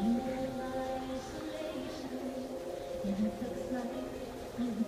In my isolation, it looks like I'm